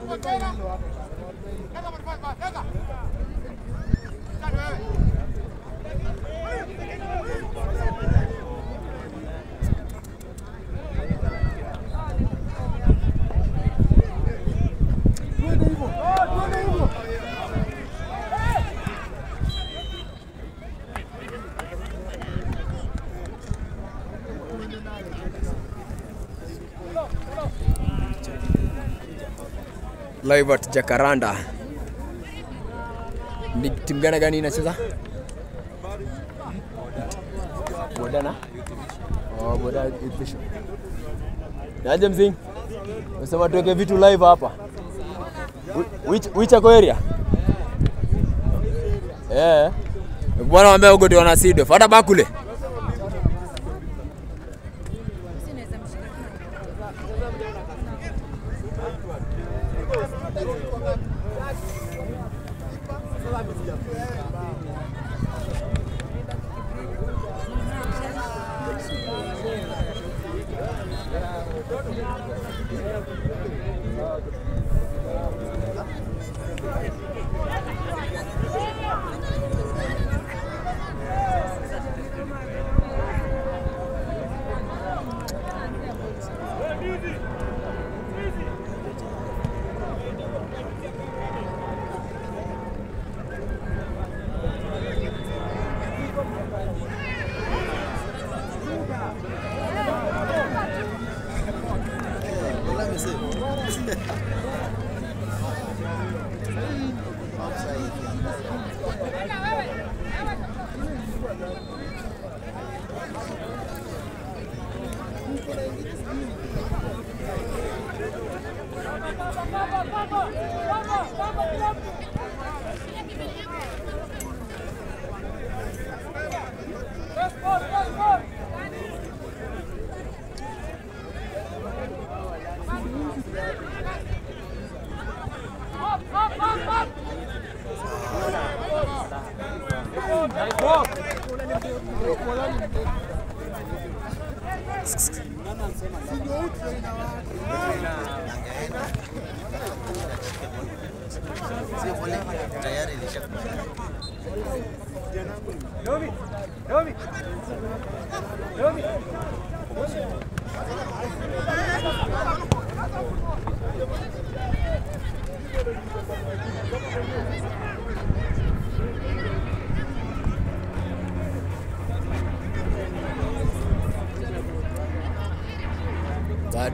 portera. Venga, por favor, venga. Live at Jacaranda. Ni timu gani gani inacheza? Bodana? Oh, Boda Education. Naje mzing? Unasema tuweke vitu live hapa. Whi- Which which area? Eh. Bwana wambea ugo wana sido. Hata bakule. Obrigado. Let's go! tayari ilishakuwa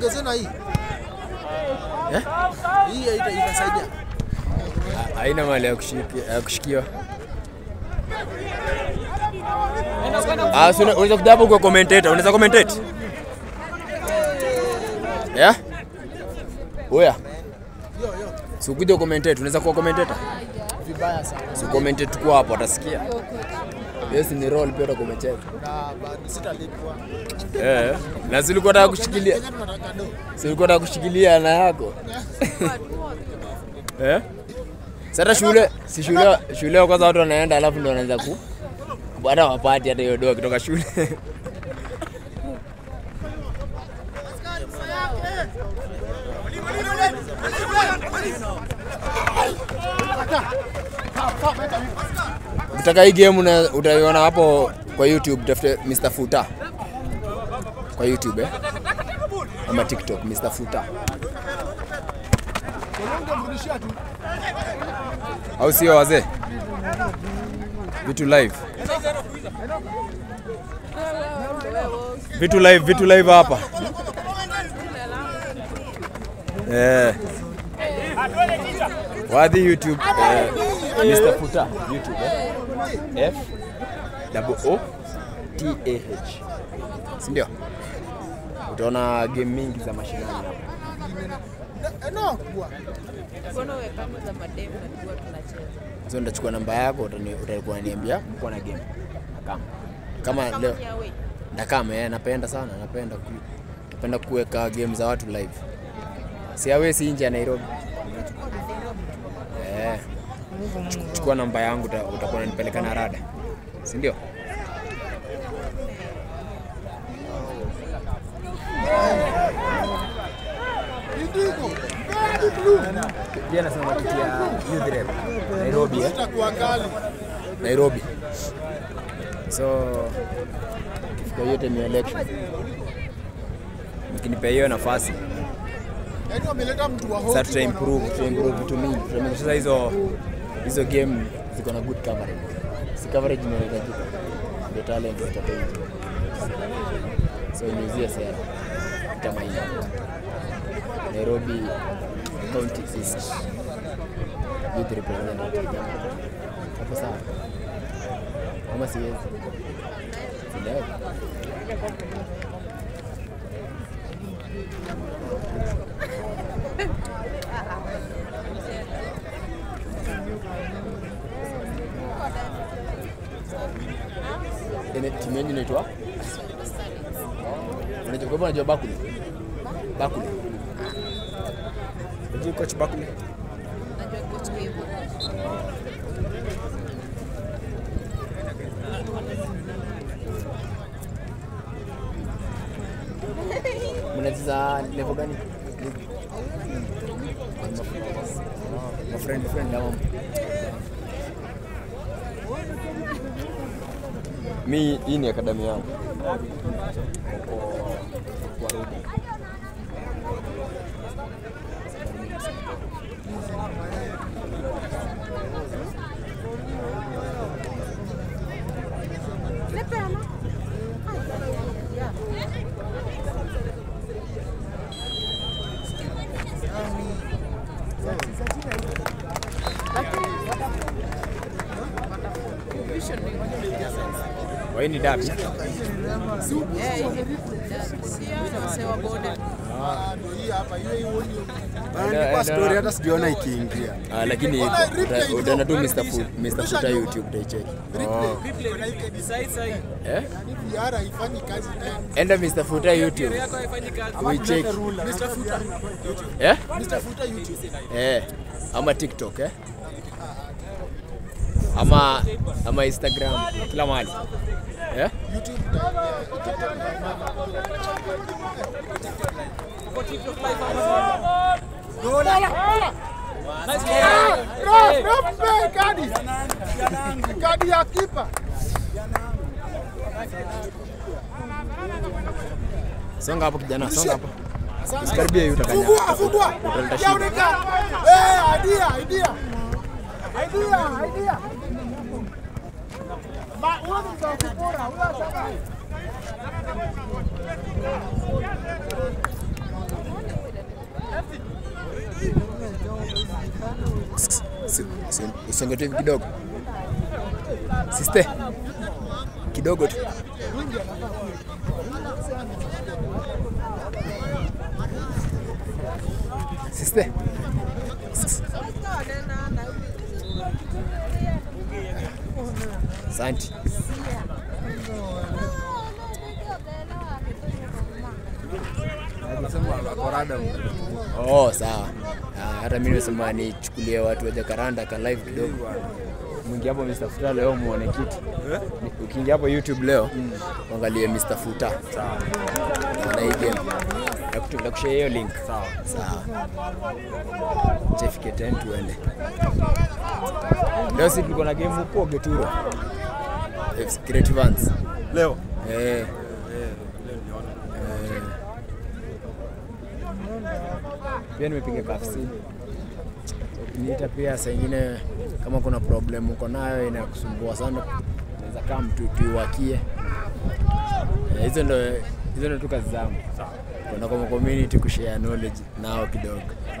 Nikuongezee na hii Eh? hii ita- itasaidia. Haina mali ya kushiki- ya kushikiwa. Ah, so unaweza kuja hapo kwa commentator. Unaweza commentate? Yeah? Oya. Si ukuje commentate, unaweza kuwa commentator? Vibaya sana. Si commentate kwa hapo atasikia. Yes, ni role pia utakuwa umecheza. Na ba- sitalipwa. Eh. Na si nataka kushikilia. Zilikuwa unataka kushikilia na yako. Eh? Sasa shule, si shule, shule kwanza watu wanaenda alafu ndio wanaanza ku baada wapati hata hiyo doa kutoka shule. Ukitaka hii game utaiona hapo kwa YouTube, tafute Mr. Futa kwa YouTube eh? ama TikTok Mr. Futa, au sio wazee? Vitu live, vitu live, vitu live hapa eh. Wadhi YouTube eh, Mr. Futa YouTube eh? F double O T A H, si ndio? Utaona game mingi za mashinani hapa. So nitachukua namba yako utani- utakuwa unaniambia mko na game. Kama kama leo away. eh, napenda sana, napenda ku, napenda kuweka game za watu live. Si awe si nje ya Nairobi. Chukua namba yangu uta- utakuwa unanipeleka na rada. Si ndio? Pia nasema kitu ya youth rep. Nairobi eh? Nairobi. So kifika hiyo time ya election, mkinipea hiyo nafasi Yaani sasa tuta improve, tuta improve vitu mingi. Sasa hizo hizo game ziko na good coverage. Si coverage inahitajika. Ndio talent ya hiyo. So niuzie sera kama hiyo. Nairobi County East Youth Representative. Hapo sawa. Kama siwezi. Siwezi. Timu yenyu inaitwa? Unajua kwa hivyo unajua Bakuli? Bakuli. Unajua coach Bakuli? Mnacheza level gani? Mafriend friend friend Mi hii ni akademi yangu Rudi. Kwa hii ni dabi. Eh, hivi. Si hao ni wasee wa boda. Ah, ndio hii hapa, hiyo hiyo. Andikwa story hata sijaona ikiingia. Ah, lakini iko utaenda tu Mr. Food, Mr. Food ya YouTube utaicheki. Eh? Enda Mr. Food ya YouTube. Uicheki. Mr. Futa. Eh? Mr. YouTube. Eh, ama TikTok eh? Ama ama Instagram kila mahali. Pe kadi. Ya kipa. Songa hapo kijana, songa hapo. Usikaribie utakanya. Fungua, fungua. Utaleta shida. Eh, idea, idea. Idea, idea. Ma, wewe ndio kupora, wewe sasa. Si- si- Usonge hivi kidogo. Siste. Kidogo tu. Siste. Asante. Oh, sawa. Ah, hata mimi nimesema nichukulie watu wa Jacaranda ka live kidogo. Mwingia hapo Mr. Futa leo muone kitu. Ukiingia hapo YouTube leo angalie Mr. Futa. Sawa. Na hii game. Nakushare hiyo link. Sawa. Sawa. Chefike 10 tuende. Leo si tulikuwa na game huko Geturo. FC Creative Vans. Leo Eh. Eh. Pia nimepiga kafsi. Niita pia saa ingine kama kuna problem uko nayo inakusumbua sana, unaweza kaa mtu tuiwakie. Eh, Hizo ndo hizo ndo tu kazi zangu. Kuna kwa community kushare knowledge nao kidogo. Eh,